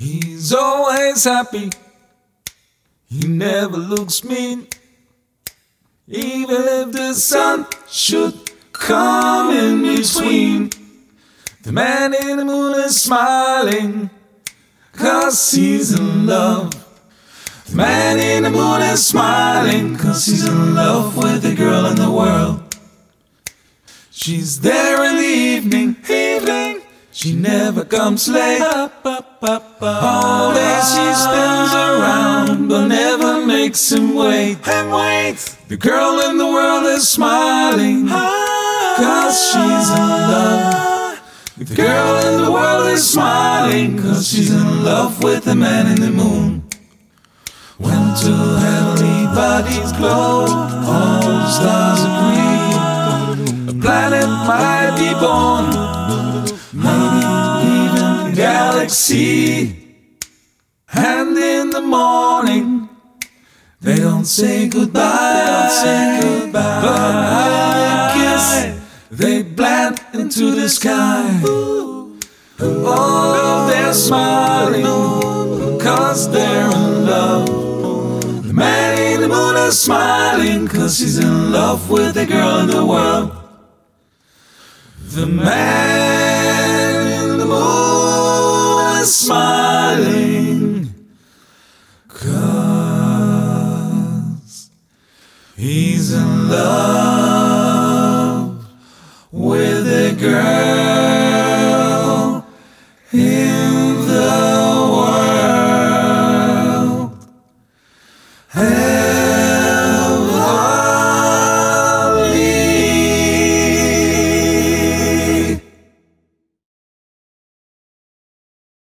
He's always happy. He never looks mean. Even if the sun should come in between. The man in the moon is smiling. Cause he's in love. The man in the moon is smiling. Cause he's in love with the girl in the world. She's there in the evening, evening. She never comes late. All day she spends around, but never makes him wait. And wait. The girl in the world is smiling, cause she's in love. The girl in the world is smiling, cause she's in love with the man in the moon. When two heavenly bodies glow, all stars might be born, maybe even galaxy. And in the morning, they don't say goodbye, they don't say goodbye. But they kiss, they blend into the sky. Oh, they're smiling, cause they're in love. The man in the moon is smiling, cause he's in love with the girl in the world. The man in the moon is smiling Cause he's in love with a girl in the world. And